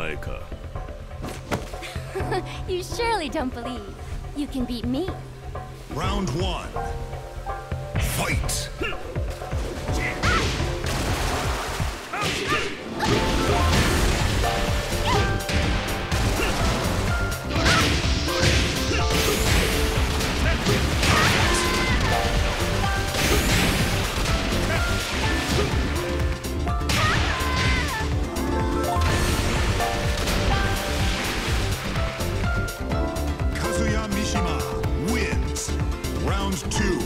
前か You surely don't believe you can beat me. Round one. Fight! Two.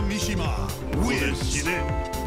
up. Kazuya Mishima ここで wins. 死ね